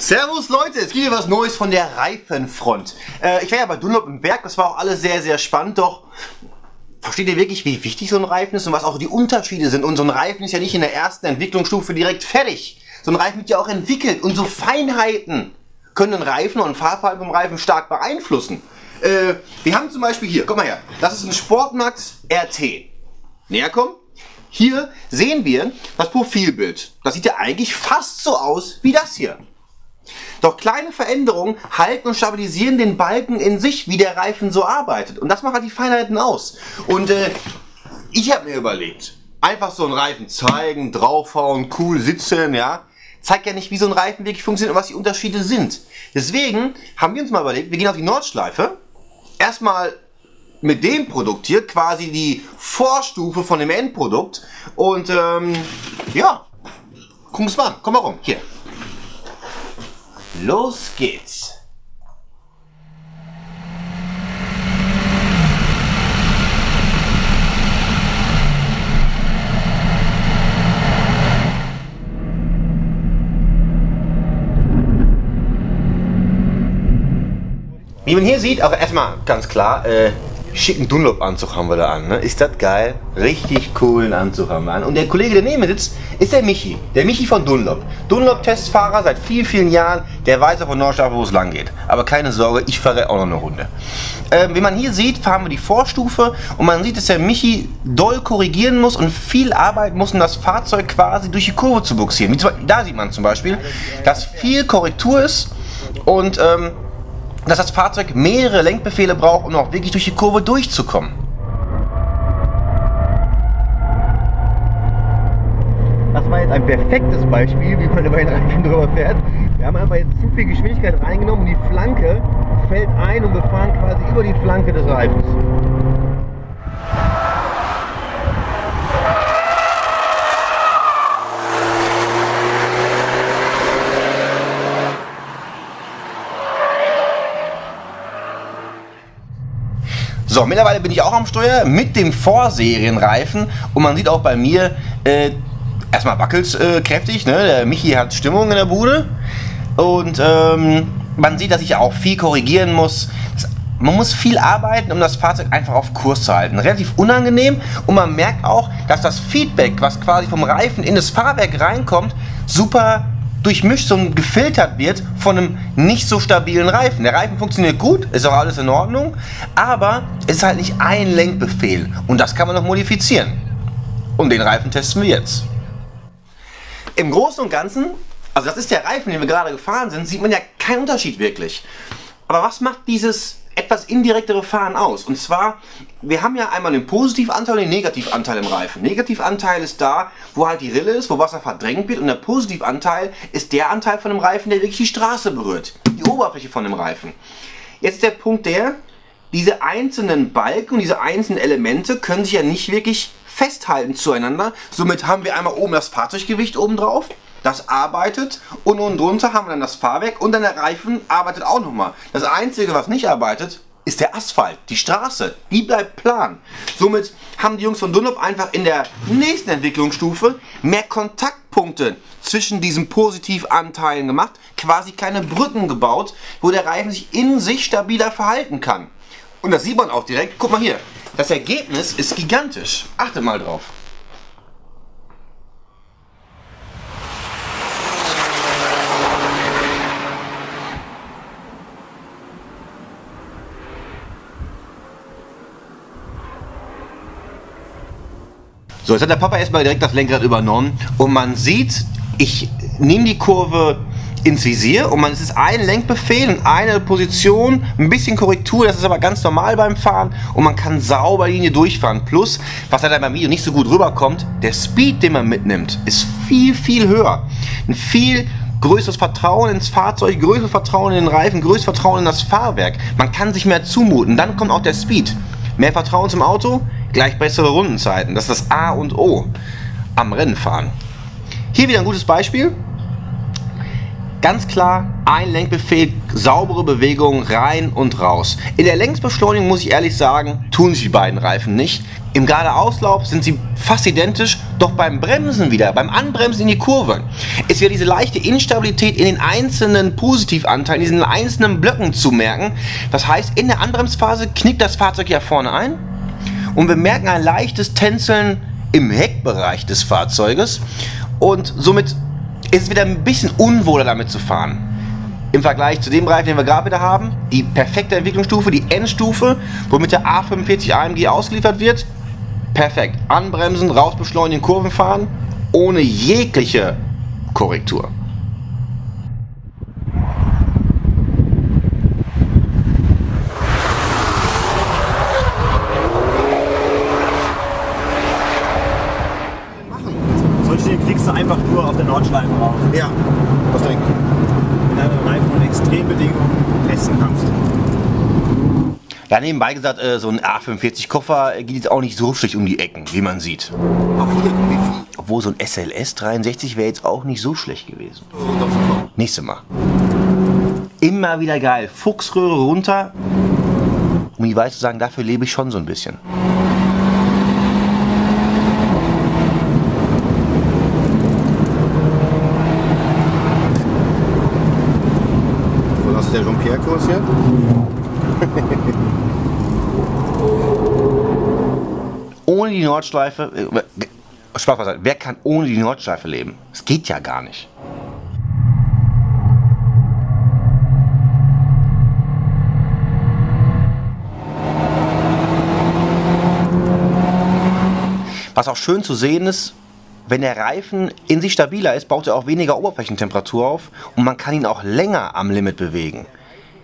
Servus Leute, es gibt hier was Neues von der Reifenfront. Äh, ich war ja bei Dunlop im Werk, das war auch alles sehr, sehr spannend, doch versteht ihr wirklich, wie wichtig so ein Reifen ist und was auch die Unterschiede sind? Und so ein Reifen ist ja nicht in der ersten Entwicklungsstufe direkt fertig. So ein Reifen wird ja auch entwickelt und so Feinheiten können den Reifen und Fahrverhalten vom Reifen stark beeinflussen. Äh, wir haben zum Beispiel hier, guck mal her, das ist ein Sportmax RT. Näher kommen. Hier sehen wir das Profilbild. Das sieht ja eigentlich fast so aus wie das hier. Doch kleine Veränderungen halten und stabilisieren den Balken in sich, wie der Reifen so arbeitet. Und das macht halt die Feinheiten aus. Und äh, ich habe mir überlegt, einfach so einen Reifen zeigen, draufhauen, cool sitzen, ja, zeigt ja nicht, wie so ein Reifen wirklich funktioniert und was die Unterschiede sind. Deswegen haben wir uns mal überlegt, wir gehen auf die Nordschleife, erstmal mit dem Produkt hier, quasi die Vorstufe von dem Endprodukt und ähm, ja, es mal an, komm mal rum, hier. Los geht's! Wie man hier sieht, aber erstmal ganz klar, äh, schicken Dunlop-Anzug haben wir da an. Ne? Ist das geil? Richtig coolen Anzug haben wir an. Und der Kollege, der neben mir sitzt, ist der Michi. Der Michi von Dunlop. Dunlop-Testfahrer seit vielen, vielen Jahren. Der weiß auch von Nordschleife, wo es lang geht. Aber keine Sorge, ich fahre auch noch eine Runde. Ähm, wie man hier sieht, fahren wir die Vorstufe. Und man sieht, dass der Michi doll korrigieren muss und viel arbeiten muss, um das Fahrzeug quasi durch die Kurve zu buxieren. Da sieht man zum Beispiel, dass viel Korrektur ist. Und ähm, dass das Fahrzeug mehrere Lenkbefehle braucht, um auch wirklich durch die Kurve durchzukommen. Das war jetzt ein perfektes Beispiel, wie man über den Reifen drüber fährt. Wir haben einfach jetzt zu viel Geschwindigkeit reingenommen und die Flanke fällt ein und wir fahren quasi über die Flanke des Reifens. So, mittlerweile bin ich auch am Steuer mit dem Vorserienreifen und man sieht auch bei mir, äh, erstmal wackelt äh, kräftig, ne? der Michi hat Stimmung in der Bude und ähm, man sieht, dass ich auch viel korrigieren muss. Das, man muss viel arbeiten, um das Fahrzeug einfach auf Kurs zu halten. Relativ unangenehm und man merkt auch, dass das Feedback, was quasi vom Reifen in das Fahrwerk reinkommt, super durchmischt und gefiltert wird von einem nicht so stabilen Reifen. Der Reifen funktioniert gut, ist auch alles in Ordnung, aber es ist halt nicht ein Lenkbefehl und das kann man noch modifizieren. Und den Reifen testen wir jetzt. Im Großen und Ganzen, also das ist der Reifen, den wir gerade gefahren sind, sieht man ja keinen Unterschied wirklich. Aber was macht dieses etwas indirektere Fahren aus. Und zwar, wir haben ja einmal den Positivanteil und den Negativanteil im Reifen. Negativanteil ist da, wo halt die Rille ist, wo Wasser verdrängt wird. Und der Positivanteil ist der Anteil von dem Reifen, der wirklich die Straße berührt. Die Oberfläche von dem Reifen. Jetzt der Punkt der, diese einzelnen Balken und diese einzelnen Elemente können sich ja nicht wirklich festhalten zueinander. Somit haben wir einmal oben das Fahrzeuggewicht oben drauf das arbeitet und unten drunter haben wir dann das Fahrwerk und dann der Reifen arbeitet auch nochmal. Das Einzige, was nicht arbeitet, ist der Asphalt, die Straße, die bleibt plan. Somit haben die Jungs von Dunlop einfach in der nächsten Entwicklungsstufe mehr Kontaktpunkte zwischen diesen Positivanteilen gemacht, quasi kleine Brücken gebaut, wo der Reifen sich in sich stabiler verhalten kann. Und das sieht man auch direkt. Guck mal hier, das Ergebnis ist gigantisch. Achte mal drauf. So, jetzt hat der Papa erstmal direkt das Lenkrad übernommen und man sieht, ich nehme die Kurve ins Visier und man, es ist ein Lenkbefehl und eine Position, ein bisschen Korrektur, das ist aber ganz normal beim Fahren und man kann sauber Linie durchfahren. Plus, was dann beim Video nicht so gut rüberkommt, der Speed, den man mitnimmt, ist viel, viel höher. Ein viel größeres Vertrauen ins Fahrzeug, größeres Vertrauen in den Reifen, größeres Vertrauen in das Fahrwerk. Man kann sich mehr zumuten. Dann kommt auch der Speed. Mehr Vertrauen zum Auto, gleich bessere Rundenzeiten. Das ist das A und O am Rennenfahren. Hier wieder ein gutes Beispiel. Ganz klar, ein Lenkbefehl, saubere Bewegung rein und raus. In der Längsbeschleunigung muss ich ehrlich sagen, tun sich die beiden Reifen nicht. Im Geradeauslauf sind sie fast identisch, doch beim Bremsen wieder, beim Anbremsen in die Kurve, ist wieder diese leichte Instabilität in den einzelnen Positivanteilen, in diesen einzelnen Blöcken zu merken. Das heißt, in der Anbremsphase knickt das Fahrzeug ja vorne ein und wir merken ein leichtes Tänzeln im Heckbereich des Fahrzeuges und somit ist es wieder ein bisschen unwohler damit zu fahren. Im Vergleich zu dem Reifen, den wir gerade wieder haben, die perfekte Entwicklungsstufe, die Endstufe, womit der A45 AMG ausgeliefert wird. Perfekt. Anbremsen, rausbeschleunigen, Kurven fahren, ohne jegliche Korrektur. Solche kriegst du einfach nur auf der Nordschleife raus. Ja, was denke ich? Wenn du deine Reifen in Extrembedingungen testen kannst. Ja, nebenbei gesagt, äh, so ein A45-Koffer geht jetzt auch nicht so schlecht um die Ecken, wie man sieht. Obwohl so ein SLS 63 wäre jetzt auch nicht so schlecht gewesen. runterzukommen? Nächste Mal. Immer wieder geil. Fuchsröhre runter. Um die Wahrheit zu sagen, dafür lebe ich schon so ein bisschen. Das ist der Jean-Pierre-Kurs hier? Ohne die Nordschleife. Äh, Spaß beiseite. Wer kann ohne die Nordschleife leben? Es geht ja gar nicht. Was auch schön zu sehen ist, wenn der Reifen in sich stabiler ist, baut er auch weniger Oberflächentemperatur auf und man kann ihn auch länger am Limit bewegen.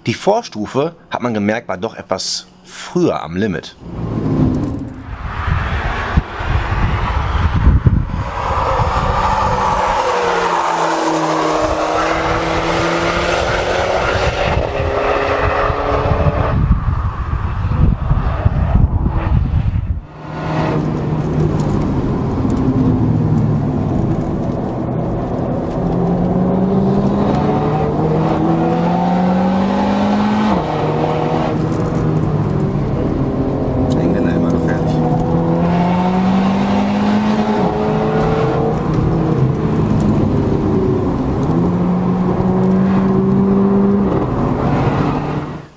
Die Vorstufe, hat man gemerkt, war doch etwas früher am Limit.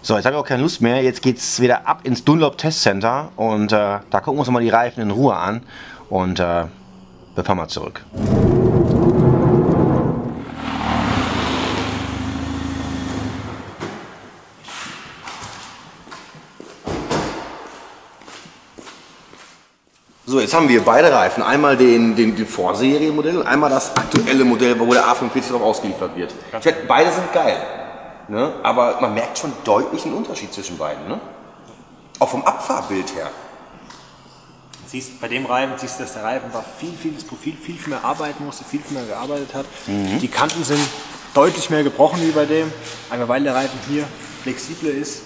So, jetzt habe ich auch keine Lust mehr. Jetzt geht es wieder ab ins Dunlop Test Center und äh, da gucken wir uns mal die Reifen in Ruhe an und äh, wir fahren mal zurück. So, jetzt haben wir beide Reifen. Einmal den, den, den Vorserienmodell und einmal das aktuelle Modell, wo der A45 drauf ausgeliefert wird. Ich werd, beide sind geil. Ne? Aber man merkt schon deutlich einen Unterschied zwischen beiden. Ne? Auch vom Abfahrbild her. Siehst, bei dem Reifen siehst du, dass der Reifen war viel, viel das Profil, viel, viel mehr arbeiten musste, viel, viel mehr gearbeitet hat. Die Kanten sind deutlich mehr gebrochen wie bei dem, einfach weil der Reifen hier flexibler ist.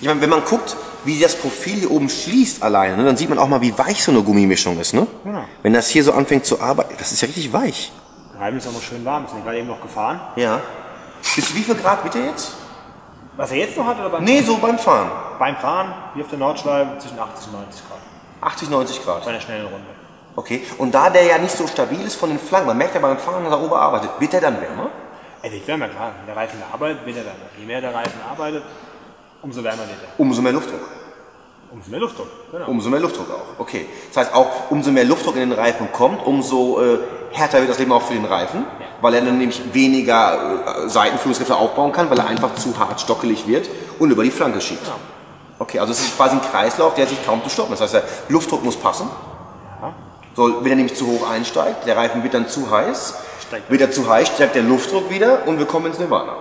Ich meine, wenn man guckt, wie das Profil hier oben schließt alleine, ne, dann sieht man auch mal, wie weich so eine Gummimischung ist. Ne? Genau. Wenn das hier so anfängt zu arbeiten, das ist ja richtig weich. Reifen ist auch noch schön warm, ist gerade eben noch gefahren. Ja. Bis wie viel Grad bitte jetzt? Was er jetzt noch hat oder beim, Nee, so beim Fahren. beim Fahren, hier auf der Nordschleife, zwischen 80 und 90 Grad. 80, 90 Grad. Bei einer schnellen Runde. Okay. Und da der ja nicht so stabil ist von den Flanken, man merkt ja beim Fahren, dass er oben arbeitet, wird der dann wärmer? Also ich wärmer, klar. Wenn der Reifen arbeitet, wird er wärmer. Je mehr der Reifen arbeitet, umso wärmer wird er. Umso mehr Luftdruck. Umso mehr Luftdruck. Genau. Umso mehr Luftdruck auch. Okay. Das heißt auch, umso mehr Luftdruck in den Reifen kommt, umso äh, härter wird das Leben auch für den Reifen, weil er dann nämlich weniger äh, Seitenführungskräfte aufbauen kann, weil er einfach zu hart stockelig wird und über die Flanke schiebt. Okay, also es ist quasi ein Kreislauf, der sich kaum zu stoppen. Das heißt, der Luftdruck muss passen. So, wenn er nämlich zu hoch einsteigt, der Reifen wird dann zu heiß, Steigt wird er zu heiß, steigt der Luftdruck wieder und wir kommen ins Nirvana.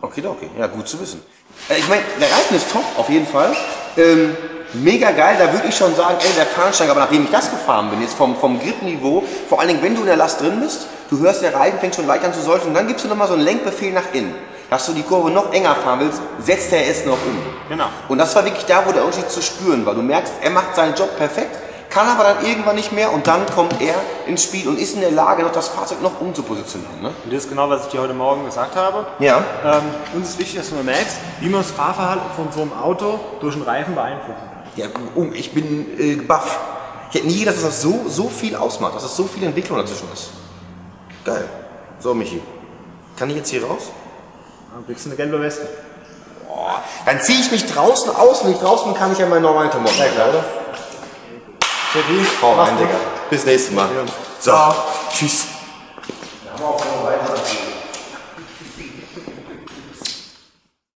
Okay, okay, ja, gut zu wissen. Äh, ich meine, der Reifen ist top, auf jeden Fall. Ähm, mega geil, da würde ich schon sagen, ey, der Fahnensteig, aber nachdem ich das gefahren bin, jetzt vom, vom Gripniveau, vor allen Dingen, wenn du in der Last drin bist, du hörst, der Reifen fängt schon leicht an zu säuseln und dann gibst du nochmal so einen Lenkbefehl nach innen. Dass du die Kurve noch enger fahren willst, setzt er es noch um. Genau. Und das war wirklich da, wo der Unterschied zu spüren war. Du merkst, er macht seinen Job perfekt, kann aber dann irgendwann nicht mehr und dann kommt er ins Spiel und ist in der Lage, noch das Fahrzeug noch umzupositionieren. Ne? Und das ist genau, was ich dir heute Morgen gesagt habe. Ja. Ähm, uns ist wichtig, dass du mal merkst, wie man das Fahrverhalten von so einem Auto durch den Reifen beeinflussen kann. Ja, ich bin äh, baff. Ich hätte nie gedacht, dass das so, so viel ausmacht, dass das so viel Entwicklung dazwischen ist. Geil. So, Michi. Kann ich jetzt hier raus? Dann kriegst du eine gelbe Weste. Boah, dann ziehe ich mich draußen aus. Wenn ich draußen kann ich ja meinen normalen Klamotten. Ja, klar, oder? Gut. Digga. Bis nächstes Mal. So, tschüss.